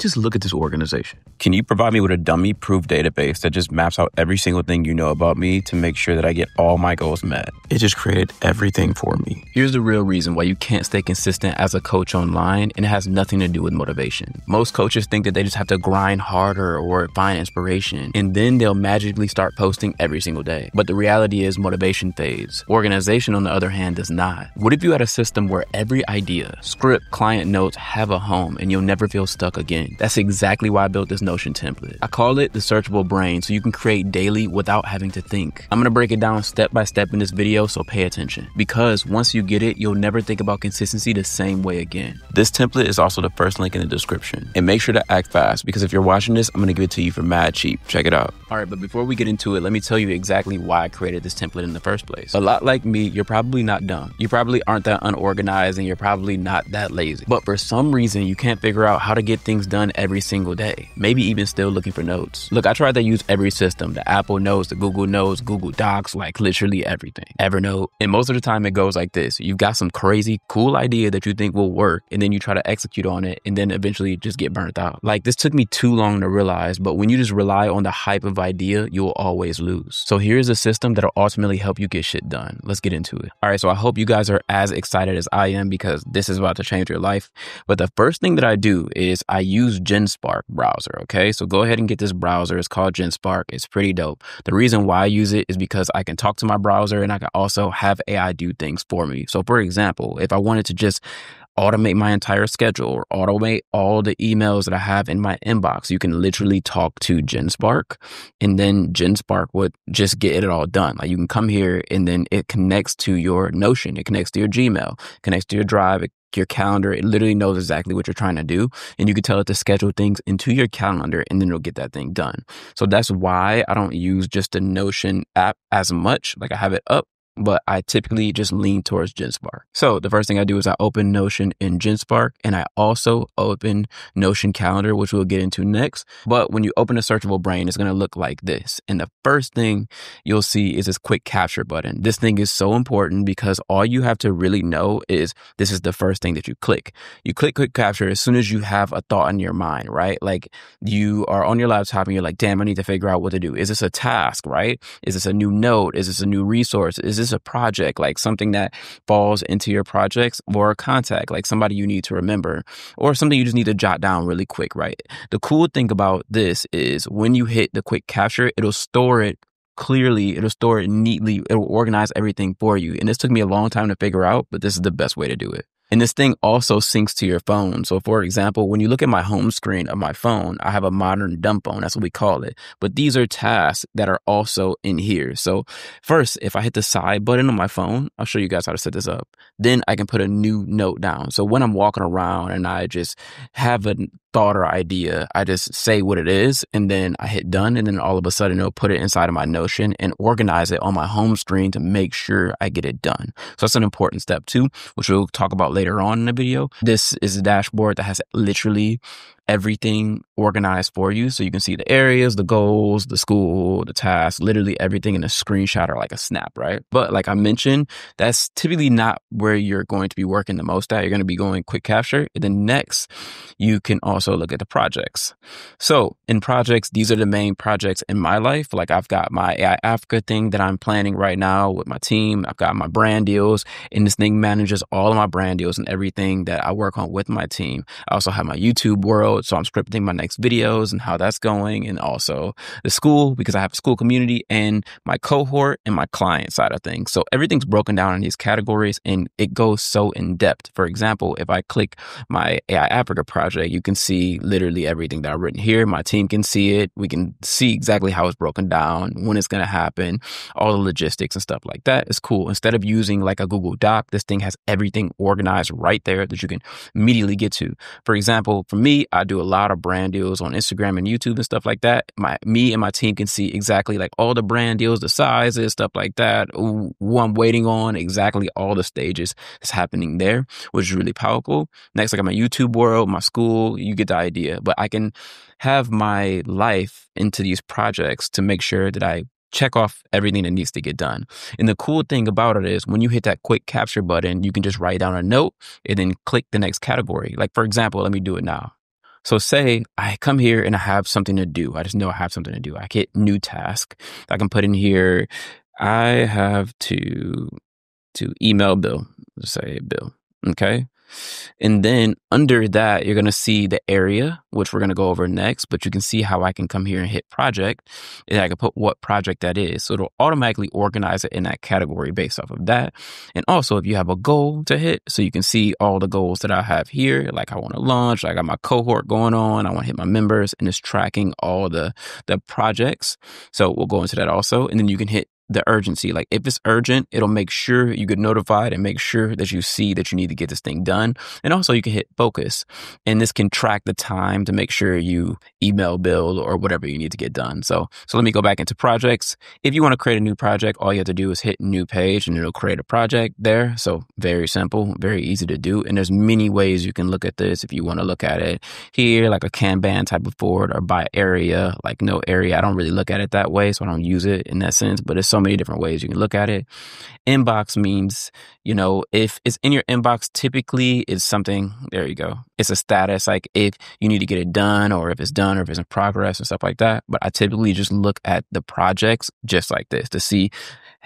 Just look at this organization. Can you provide me with a dummy proof database that just maps out every single thing you know about me to make sure that I get all my goals met? It just created everything for me. Here's the real reason why you can't stay consistent as a coach online, and it has nothing to do with motivation. Most coaches think that they just have to grind harder or find inspiration, and then they'll magically start posting every single day. But the reality is, motivation fades. Organization, on the other hand, does not. What if you had a system where every idea, script, client notes have a home and you'll never feel stuck again? That's exactly why I built this Notion template. I call it the searchable brain so you can create daily without having to think. I'm gonna break it down step by step in this video, so pay attention. Because once you get it, you'll never think about consistency the same way again. This template is also the first link in the description. And make sure to act fast because if you're watching this, I'm gonna give it to you for mad cheap. Check it out. All right, but before we get into it, let me tell you exactly why I created this template in the first place. A lot like me, you're probably not dumb. You probably aren't that unorganized and you're probably not that lazy. But for some reason, you can't figure out how to get things done every single day. Maybe even still looking for notes. Look, I tried to use every system the Apple Notes, the Google Notes, Google Docs, like literally everything. Evernote. And most of the time, it goes like this you've got some crazy, cool idea that you think will work, and then you try to execute on it, and then eventually just get burnt out. Like, this took me too long to realize, but when you just rely on the hype of idea, you will always lose. So here's a system that'll ultimately help you get shit done. Let's get into it. All right, so I hope you guys are as excited as I am because this is about to change your life. But the first thing that I do is I use GenSpark browser, okay? So go ahead and get this browser. It's called GenSpark. It's pretty dope. The reason why I use it is because I can talk to my browser and I can also have AI do things for me. So for example, if I wanted to just automate my entire schedule or automate all the emails that I have in my inbox. You can literally talk to GenSpark and then GenSpark would just get it all done. Like you can come here and then it connects to your Notion, it connects to your Gmail, connects to your Drive, your calendar. It literally knows exactly what you're trying to do. And you can tell it to schedule things into your calendar and then it'll get that thing done. So that's why I don't use just the Notion app as much. Like I have it up but I typically just lean towards GenSpark. So the first thing I do is I open Notion in GenSpark and I also open Notion Calendar, which we'll get into next. But when you open a searchable brain, it's going to look like this. And the first thing you'll see is this quick capture button. This thing is so important because all you have to really know is this is the first thing that you click. You click quick capture as soon as you have a thought in your mind, right? Like you are on your laptop and you're like, damn, I need to figure out what to do. Is this a task, right? Is this a new note? Is this a new resource? Is this a project, like something that falls into your projects, or a contact, like somebody you need to remember, or something you just need to jot down really quick, right? The cool thing about this is when you hit the quick capture, it'll store it clearly, it'll store it neatly, it'll organize everything for you. And this took me a long time to figure out, but this is the best way to do it. And this thing also syncs to your phone. So, for example, when you look at my home screen of my phone, I have a modern dumb phone. That's what we call it. But these are tasks that are also in here. So, first, if I hit the side button on my phone, I'll show you guys how to set this up. Then I can put a new note down. So, when I'm walking around and I just have a thought or idea, I just say what it is and then I hit done. And then all of a sudden, it'll put it inside of my Notion and organize it on my home screen to make sure I get it done. So, that's an important step too, which we'll talk about later on in the video. This is a dashboard that has literally everything organized for you. So you can see the areas, the goals, the Skool, the tasks, literally everything in a screenshot or like a snap, right? But like I mentioned, that's typically not where you're going to be working the most at. You're going to be going quick capture. And then next, you can also look at the projects. So in projects, these are the main projects in my life. Like I've got my AI Africa thing that I'm planning right now with my team. I've got my brand deals and this thing manages all of my brand deals and everything that I work on with my team. I also have my YouTube world so I'm scripting my next videos and how that's going, and also the Skool because I have a Skool community and my cohort and my client side of things. So everything's broken down in these categories and it goes so in depth. For example, if I click my AI Africa project, you can see literally everything that I've written here. My team can see it. We can see exactly how it's broken down, when it's going to happen, all the logistics and stuff like that. It's cool. Instead of using like a Google Doc, this thing has everything organized right there that you can immediately get to. For example, for me, I do a lot of brand deals on Instagram and YouTube and stuff like that. My me and my team can see exactly like all the brand deals, the sizes, stuff like that. Who I'm waiting on, exactly all the stages that's happening there, which is really powerful. Next, like my YouTube world, my Skool, you get the idea. But I can have my life into these projects to make sure that I check off everything that needs to get done. And the cool thing about it is when you hit that quick capture button, you can just write down a note and then click the next category. Like, for example, let me do it now. So say I come here and I have something to do. I just know I have something to do. I get new task. I can put in here. I have to to email Bill. Let's say Bill. Okay. And then under that, you're going to see the area, which we're going to go over next, but you can see how I can come here and hit project and I can put what project that is. So it'll automatically organize it in that category based off of that. And also if you have a goal to hit, so you can see all the goals that I have here, like I want to launch, I got my cohort going on, I want to hit my members and it's tracking all the, the projects. So we'll go into that also. And then you can hit the urgency. Like if it's urgent, it'll make sure you get notified and make sure that you see that you need to get this thing done. And also you can hit focus and this can track the time to make sure you email Bill or whatever you need to get done. So, so let me go back into projects. If you want to create a new project, all you have to do is hit new page and it'll create a project there. So very simple, very easy to do. And there's many ways you can look at this. If you want to look at it here, like a Kanban type of board or by area, like no area. I don't really look at it that way. So I don't use it in that sense, but it's so many different ways you can look at it. Inbox means, you know, if it's in your inbox, typically it's something, there you go. It's a status, like if you need to get it done or if it's done or if it's in progress and stuff like that. But I typically just look at the projects just like this to see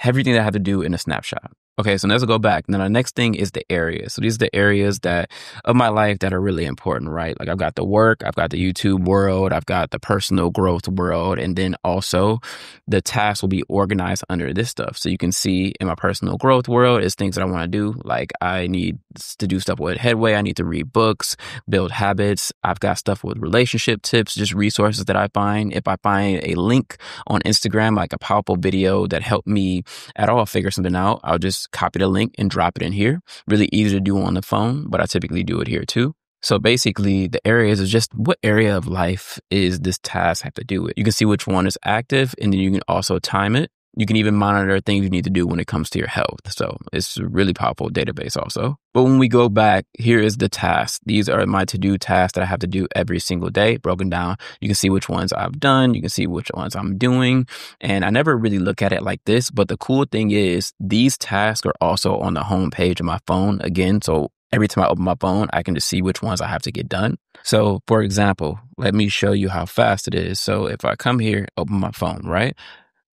everything that I have to do in a snapshot. Okay, so let's go back. Now, the next thing is the areas. So these are the areas that of my life that are really important, right? Like I've got the work, I've got the YouTube world, I've got the personal growth world, and then also the tasks will be organized under this stuff. So you can see in my personal growth world is things that I want to do. Like I need to do stuff with Headway, I need to read books, build habits. I've got stuff with relationship tips, just resources that I find. If I find a link on Instagram, like a powerful video that helped me at all figure something out, I'll just copy the link and drop it in here. Really easy to do on the phone, but I typically do it here too. So basically, the areas is just what area of life is this task have to do with. You can see which one is active, and then you can also time it. You can even monitor things you need to do when it comes to your health. So it's a really powerful database also. But when we go back, here is the task. These are my to-do tasks that I have to do every single day, broken down. You can see which ones I've done. You can see which ones I'm doing. And I never really look at it like this. But the cool thing is these tasks are also on the home page of my phone again. So every time I open my phone, I can just see which ones I have to get done. So for example, let me show you how fast it is. So if I come here, open my phone, right?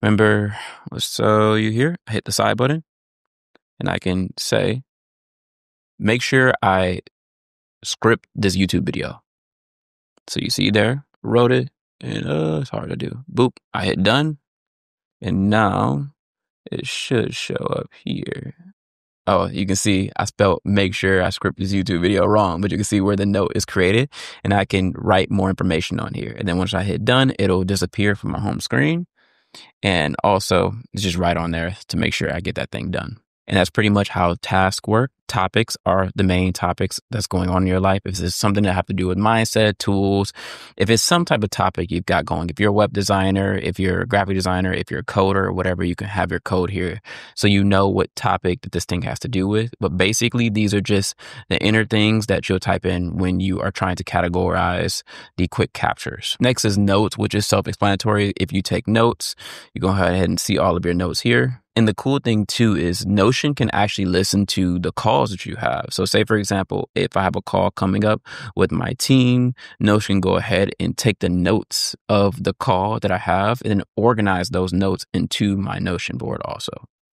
Remember, so you here, I hit the side button and I can say, make sure I script this YouTube video. So you see there, wrote it, and uh, it's hard to do. Boop, I hit done. And now it should show up here. Oh, you can see I spelled make sure I script this YouTube video wrong, but you can see where the note is created and I can write more information on here. And then once I hit done, it'll disappear from my home screen. And also, it's just right on there to make sure I get that thing done. And that's pretty much how tasks work. Topics are the main topics that's going on in your life. If it's something that have to do with mindset, tools, if it's some type of topic you've got going, if you're a web designer, if you're a graphic designer, if you're a coder, whatever, you can have your code here. So you know what topic that this thing has to do with. But basically, these are just the inner things that you'll type in when you are trying to categorize the quick captures. Next is notes, which is self explanatory. If you take notes, you go ahead and see all of your notes here. And the cool thing too is Notion can actually listen to the calls that you have. So say for example, if I have a call coming up with my team, Notion can go ahead and take the notes of the call that I have and then organize those notes into my Notion board also.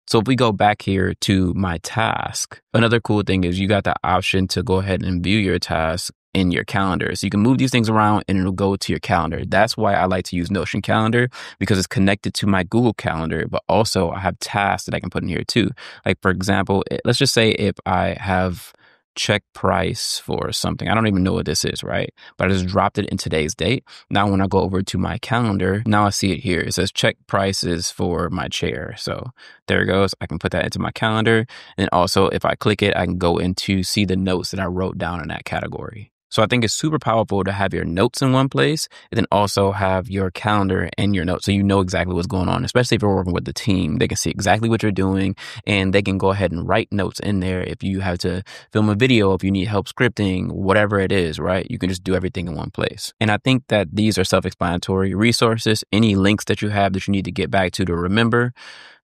So if we go back here to my task, another cool thing is you got the option to go ahead and view your task in your calendar. So you can move these things around and it'll go to your calendar. That's why I like to use Notion Calendar because it's connected to my Google Calendar, but also I have tasks that I can put in here too. Like for example, eh, let's just say if I have check price for something. I don't even know what this is, right? But I just dropped it in today's date. Now, when I go over to my calendar, now I see it here. It says check prices for my chair. So there it goes. I can put that into my calendar. And also, if I click it, I can go into see the notes that I wrote down in that category. So I think it's super powerful to have your notes in one place and then also have your calendar and your notes so you know exactly what's going on, especially if you're working with the team. They can see exactly what you're doing and they can go ahead and write notes in there if you have to film a video, if you need help scripting, whatever it is, right? You can just do everything in one place. And I think that these are self explanatory resources. Any links that you have that you need to get back to to remember,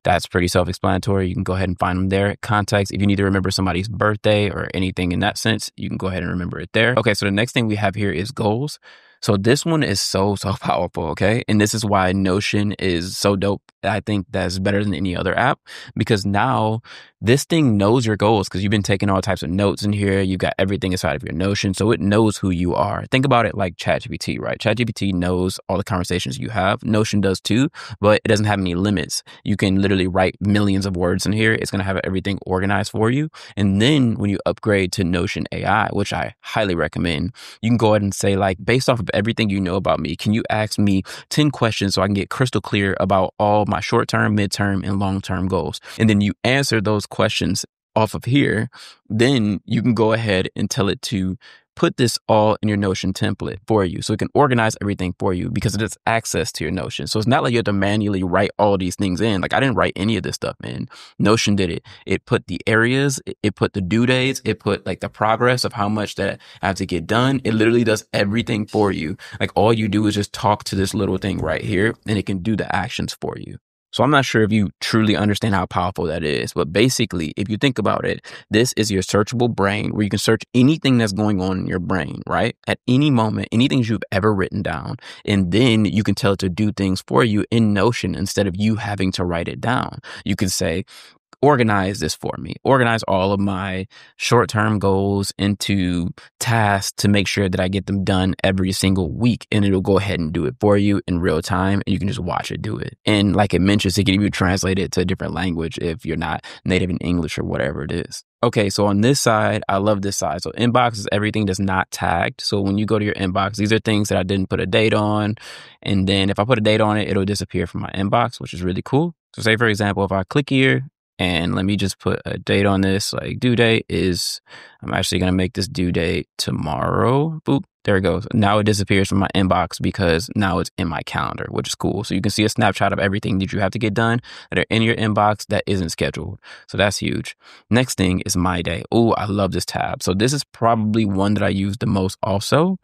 That's pretty self explanatory. You can go ahead and find them there. Context, if you need to remember somebody's birthday or anything in that sense, you can go ahead and remember it there. Okay, so the next thing we have here is goals. So this one is so, so powerful. Okay. And this is why Notion is so dope. I think that's better than any other app because now this thing knows your goals because you've been taking all types of notes in here. You've got everything inside of your Notion. So it knows who you are. Think about it like ChatGPT, right? ChatGPT knows all the conversations you have. Notion does too, but it doesn't have any limits. You can literally write millions of words in here. It's going to have everything organized for you. And then when you upgrade to Notion AI, which I highly recommend, you can go ahead and say, like, based off of everything you know about me, can you ask me 10 questions so I can get crystal clear about all my short term, midterm, and long term goals? And then you answer those questions off of here, then you can go ahead and tell it to put this all in your Notion template for you. So it can organize everything for you because it has access to your Notion. So it's not like you have to manually write all these things in. Like I didn't write any of this stuff in. Notion did it. It put the areas, it put the due dates, it put like the progress of how much that I have to get done. It literally does everything for you. Like all you do is just talk to this little thing right here and it can do the actions for you. So I'm not sure if you truly understand how powerful that is, but basically, if you think about it, this is your searchable brain where you can search anything that's going on in your brain, right? At any moment, anything you've ever written down. And then you can tell it to do things for you in Notion instead of you having to write it down. You can say, organize this for me. Organize all of my short term goals into tasks to make sure that I get them done every single week. And it'll go ahead and do it for you in real time. And you can just watch it do it. And like it mentions, it can even translate it to a different language if you're not native in English or whatever it is. Okay, so on this side, I love this side. So inbox is everything that's not tagged. So when you go to your inbox, these are things that I didn't put a date on. And then if I put a date on it, it'll disappear from my inbox, which is really cool. So say for example, if I click here and let me just put a date on this. Like due date is, I'm actually going to make this due date tomorrow. Boop. There it goes. Now it disappears from my inbox because now it's in my calendar, which is cool. So you can see a snapshot of everything that you have to get done that are in your inbox that isn't scheduled. So that's huge. Next thing is my day. Oh, I love this tab. So this is probably one that I use the most also.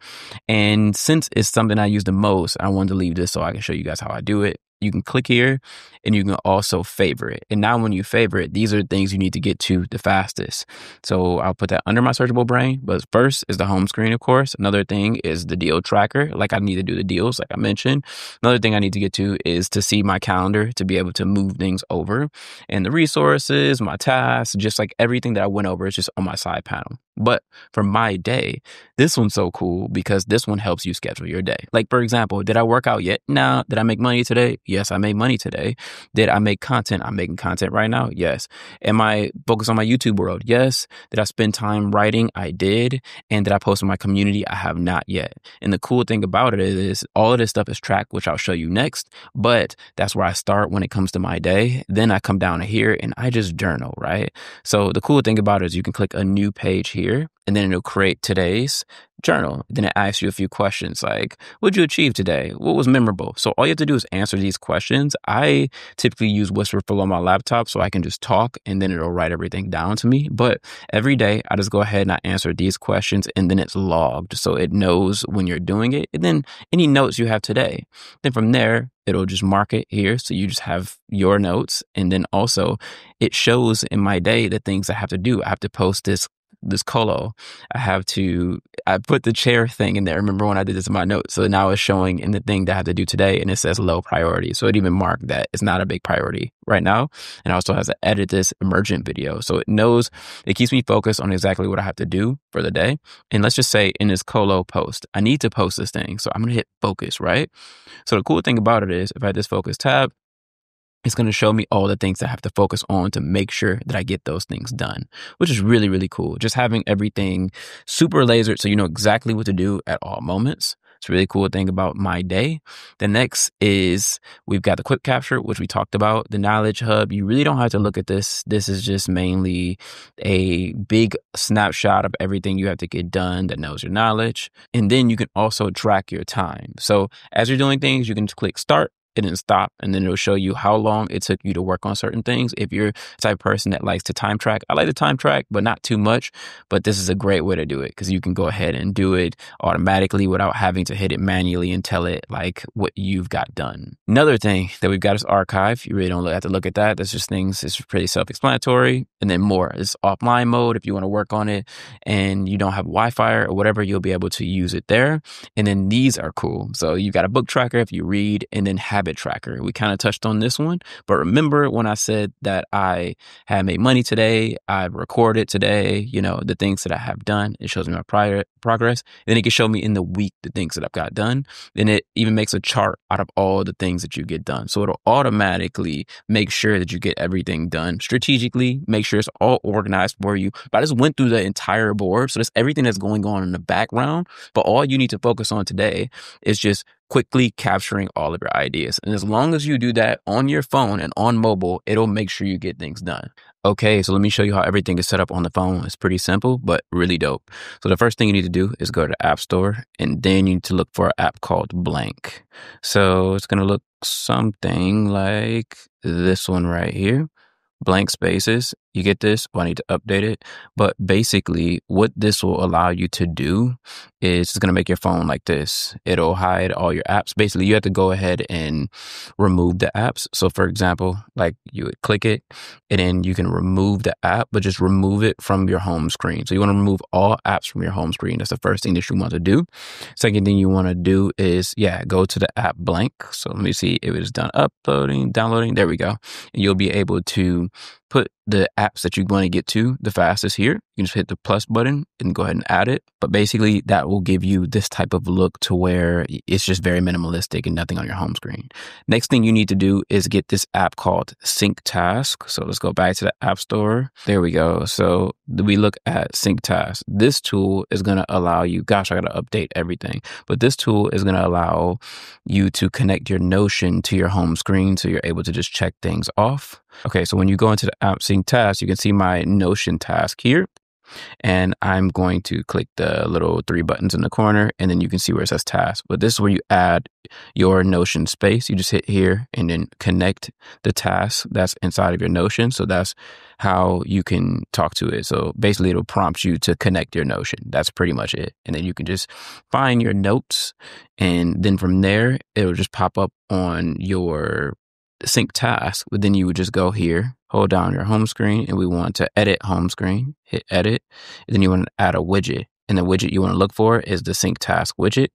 And since it's something I use the most, I wanted to leave this so I can show you guys how I do it you can click here and you can also favorite. And now when you favorite, these are things you need to get to the fastest. So I'll put that under my searchable brain. But first is the home screen, of course. Another thing is the deal tracker. Like I need to do the deals, like I mentioned. Another thing I need to get to is to see my calendar to be able to move things over. And the resources, my tasks, just like everything that I went over is just on my side panel. But for my day, this one's so cool because this one helps you schedule your day. Like, for example, did I work out yet? No. Did I make money today? Yes, I made money today. Did I make content? I'm making content right now. Yes. Am I focused on my YouTube world? Yes. Did I spend time writing? I did. And did I post in my community? I have not yet. And the cool thing about it is all of this stuff is tracked, which I'll show you next. But that's where I start when it comes to my day. Then I come down here and I just journal, right? So the cool thing about it is you can click a new page here here and then it'll create today's journal. Then it asks you a few questions like, what did you achieve today? What was memorable? So all you have to do is answer these questions. I typically use Wispr Flow on my laptop so I can just talk and then it'll write everything down to me. But every day I just go ahead and I answer these questions and then it's logged so it knows when you're doing it. And then any notes you have today. Then from there, it'll just mark it here. So you just have your notes. And then also it shows in my day the things I have to do. I have to post this this colo, I have to I put the chair thing in there. Remember when I did this in my notes? So now it's showing in the thing that I have to do today, and it says low priority. So it even marked that it's not a big priority right now, and I also has to edit this emergent video. So it knows it keeps me focused on exactly what I have to do for the day. And let's just say in this colo post, I need to post this thing, so I'm gonna hit focus, right? So the cool thing about it is, if I hit this focus tab, it's going to show me all the things I have to focus on to make sure that I get those things done, which is really, really cool. Just having everything super lasered so you know exactly what to do at all moments. It's a really cool thing about my day. The next is we've got the quick capture, which we talked about, the knowledge hub. You really don't have to look at this. This is just mainly a big snapshot of everything you have to get done that knows your knowledge. And then you can also track your time. So as you're doing things, you can click start and then stop. And then it'll show you how long it took you to work on certain things. If you're type of person that likes to time track, I like to time track, but not too much. But this is a great way to do it because you can go ahead and do it automatically without having to hit it manually and tell it like what you've got done. Another thing that we've got is archive. You really don't have to look at that. That's just things, it's pretty self explanatory. And then more is offline mode if you want to work on it and you don't have Wi Fi or whatever, you'll be able to use it there. And then these are cool. So you got a book tracker if you read, and then habit tracker. We kind of touched on this one, but remember when I said that I had made money today, I recorded today, you know, the things that I have done. It shows me my prior progress. Then it can show me in the week the things that I've got done. Then it even makes a chart out of all the things that you get done. So it'll automatically make sure that you get everything done strategically, make sure it's all organized for you. But I just went through the entire board. So that's everything that's going on in the background. But all you need to focus on today is just quickly capturing all of your ideas. And as long as you do that on your phone and on mobile, it'll make sure you get things done. Okay, so let me show you how everything is set up on the phone. It's pretty simple, but really dope. So the first thing you need to do is go to the App Store and then you need to look for an app called Blank. So it's to look something like this one right here blank spaces. You get this? Well, I need to update it. But basically, what this will allow you to do is it's going to make your phone like this. It'll hide all your apps. Basically, you have to go ahead and remove the apps. So, for example, like you would click it and then you can remove the app, but just remove it from your home screen. So, you want to remove all apps from your home screen. That's the first thing that you want to do. Second thing you want to do is, yeah, go to the app blank. So, let me see if it is done uploading, downloading. There we go. And you'll be able to put the apps that you want to get to the fastest here. You can just hit the plus button and go ahead and add it. But basically, that will give you this type of look to where it's just very minimalistic and nothing on your home screen. Next thing you need to do is get this app called Sync Task. So let's go back to the App Store. There we go. So we look at Sync Task. This tool is going to allow you, gosh, I got to update everything. But this tool is going to allow you to connect your Notion to your home screen so you're able to just check things off. Okay, so when you go into the app sync task, you can see my Notion task here. And I'm going to click the little three buttons in the corner, and then you can see where it says task. But this is where you add your Notion space. You just hit here and then connect the task that's inside of your Notion. So that's how you can talk to it. So basically, it'll prompt you to connect your Notion. That's pretty much it. And then you can just find your notes. And then from there, it'll just pop up on your sync task, but then you would just go here, hold down your home screen, and we want to edit home screen, hit edit. And then you want to add a widget. And the widget you want to look for is the sync task widget.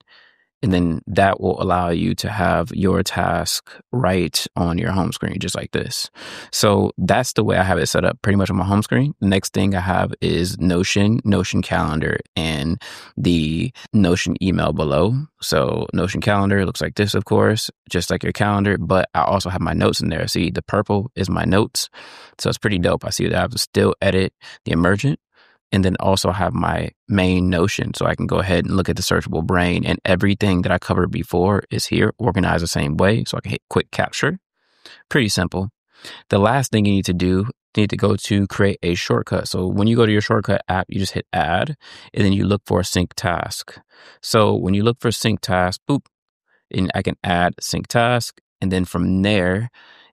And then that will allow you to have your task right on your home screen, just like this. So that's the way I have it set up pretty much on my home screen. The next thing I have is Notion, Notion Calendar, and the Notion email below. So Notion Calendar looks like this, of course, just like your calendar, but I also have my notes in there. See, the purple is my notes. So it's pretty dope. I see that I have to still edit the emergent and then also have my main notion so I can go ahead and look at the searchable brain and everything that I covered before is here organized the same way so I can hit quick capture. Pretty simple. The last thing you need to do, you need to go to create a shortcut. So when you go to your shortcut app, you just hit add and then you look for a sync task. So when you look for sync task, boop, and I can add sync task. And then from there,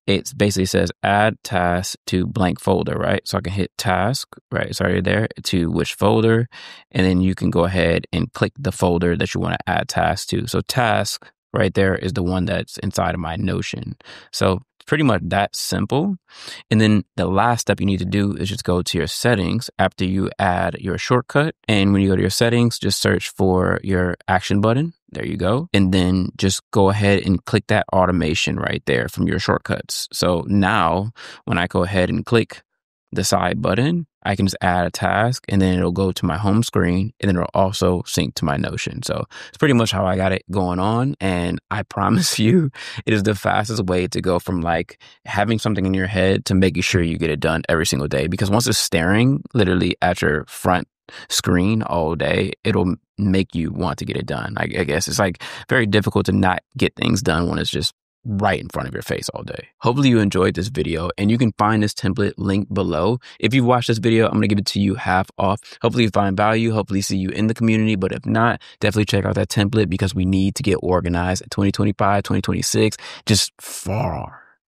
it basically says add task to blank folder, right? So I can hit task, right? It's already there to which folder. And then you can go ahead and click the folder that you want to add task to. So task right there is the one that's inside of my Notion. So pretty much that simple. And then the last step you need to do is just go to your settings after you add your shortcut. And when you go to your settings, just search for your action button. There you go. And then just go ahead and click that automation right there from your shortcuts. So now when I go ahead and click the side button, I can just add a task and then it'll go to my home screen and then it'll also sync to my Notion. So it's pretty much how I got it going on. And I promise you, it is the fastest way to go from like having something in your head to making sure you get it done every single day. Because once it's staring literally at your front screen all day, it'll make you want to get it done. I, I guess it's like very difficult to not get things done when it's just right in front of your face all day. Hopefully you enjoyed this video and you can find this template linked below. If you've watched this video, I'm to give it to you half off. Hopefully you find value. Hopefully see you in the community. But if not, definitely check out that template because we need to get organized in 2025, 2026, just far